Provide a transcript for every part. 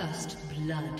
First blood.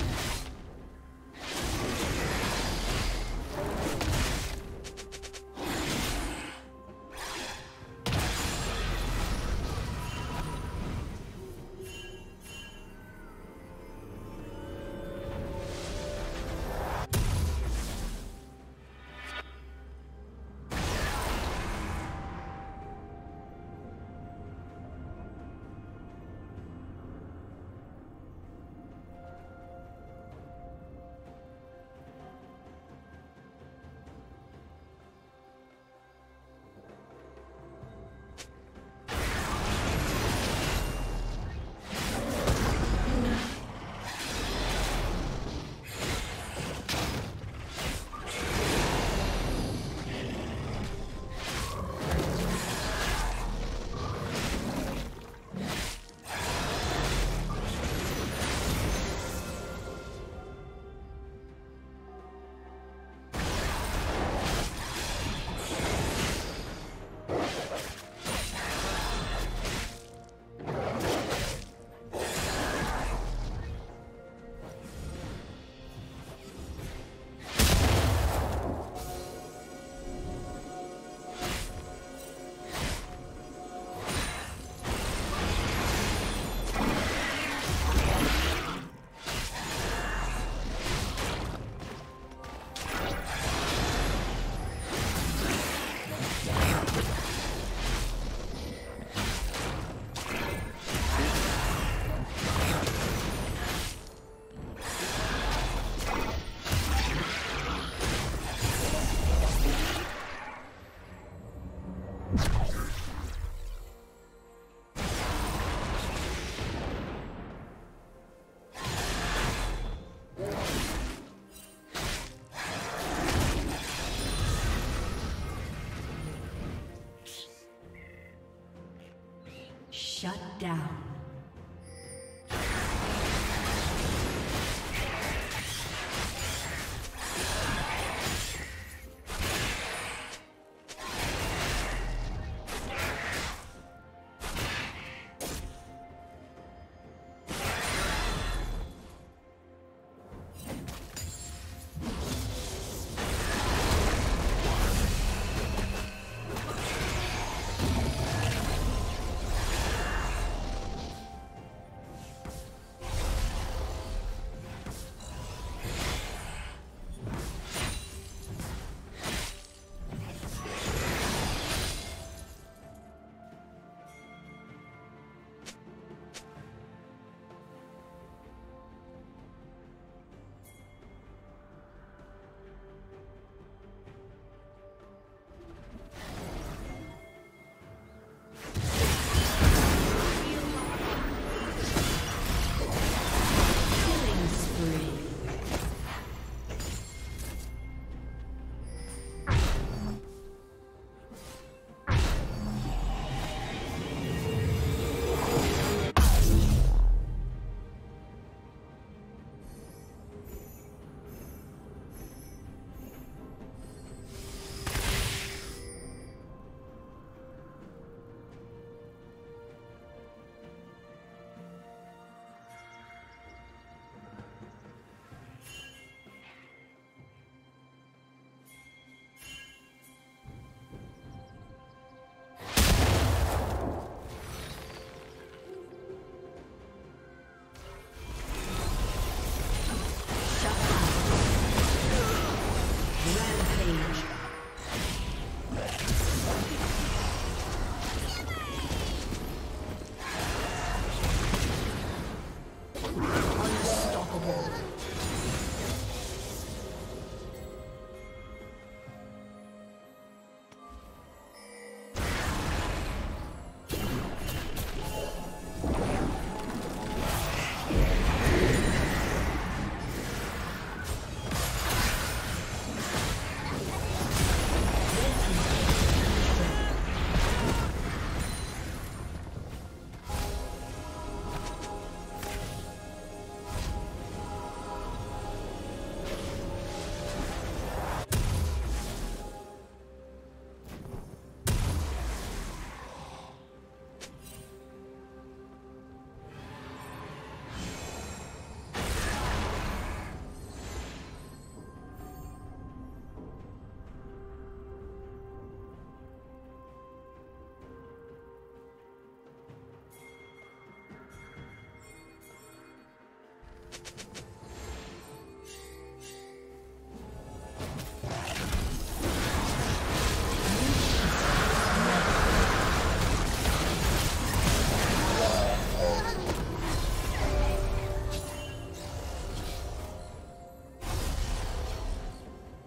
Shut down.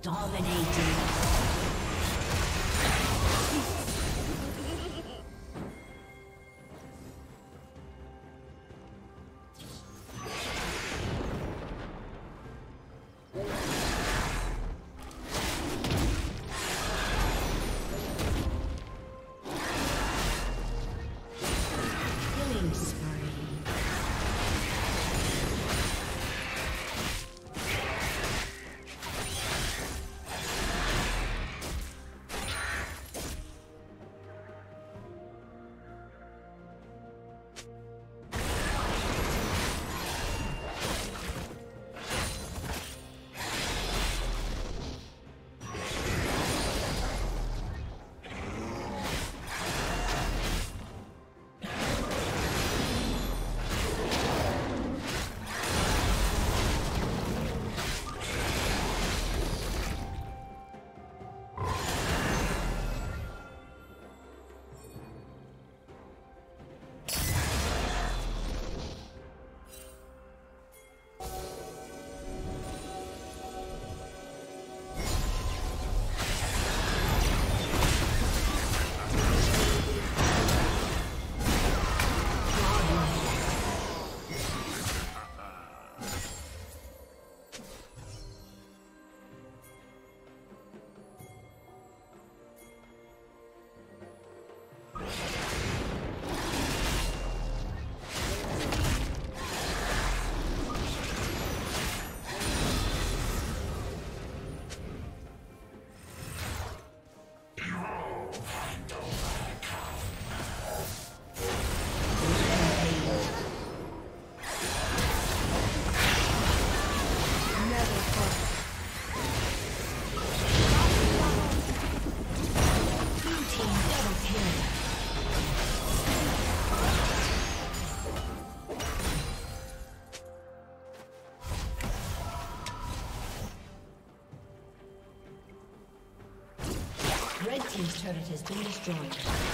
Dominating. Has been destroyed.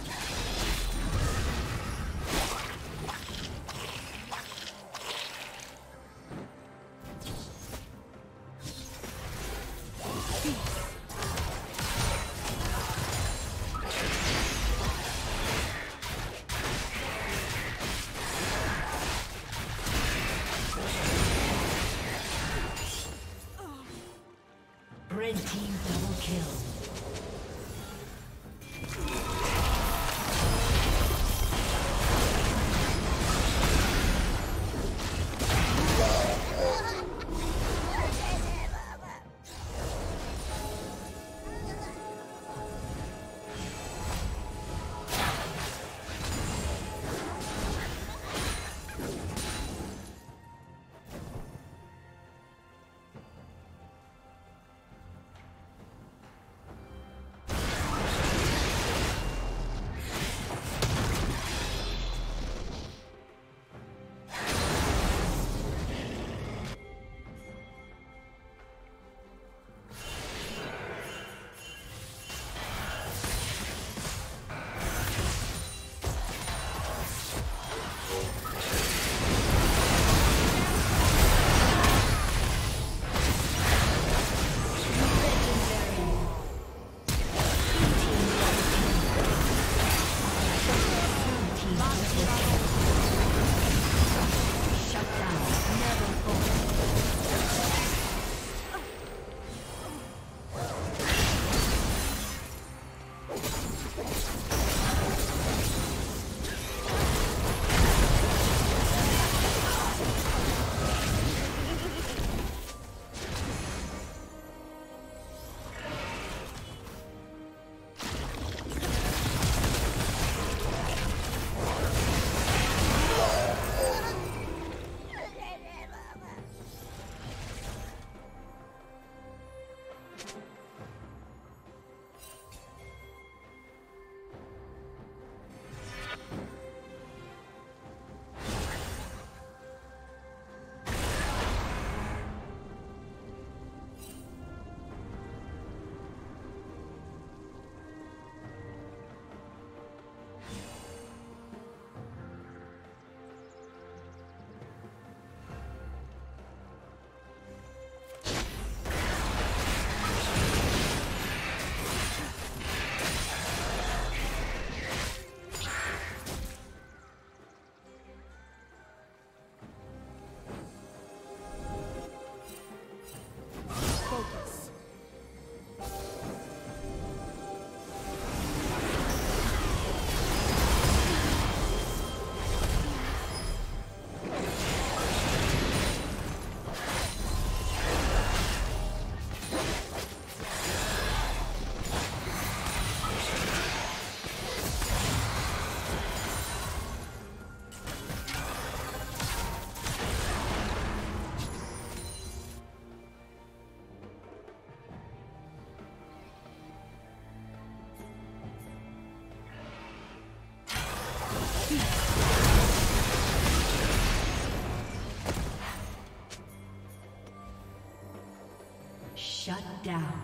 Shut down.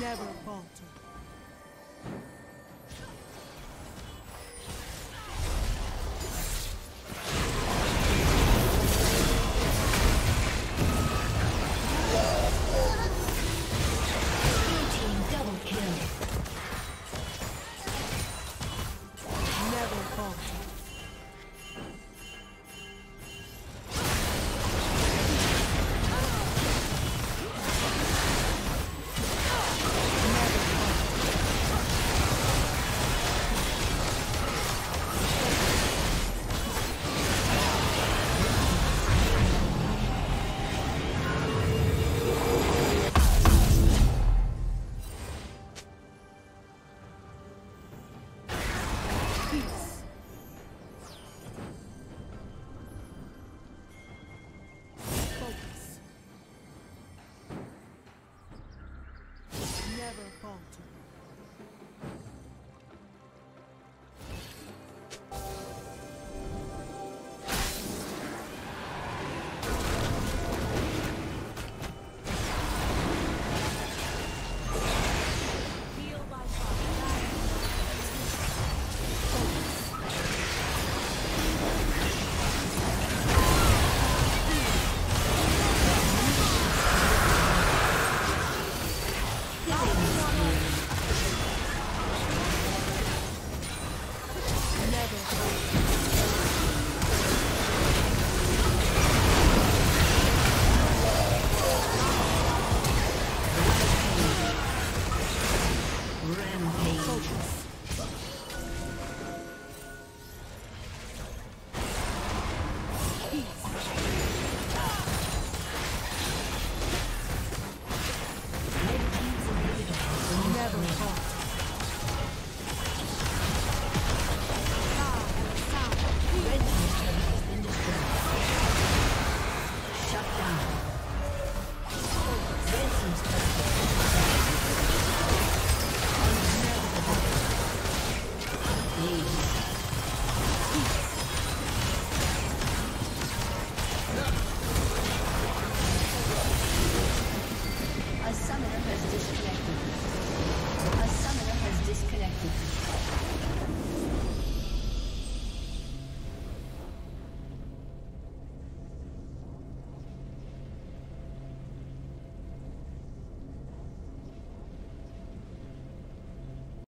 Never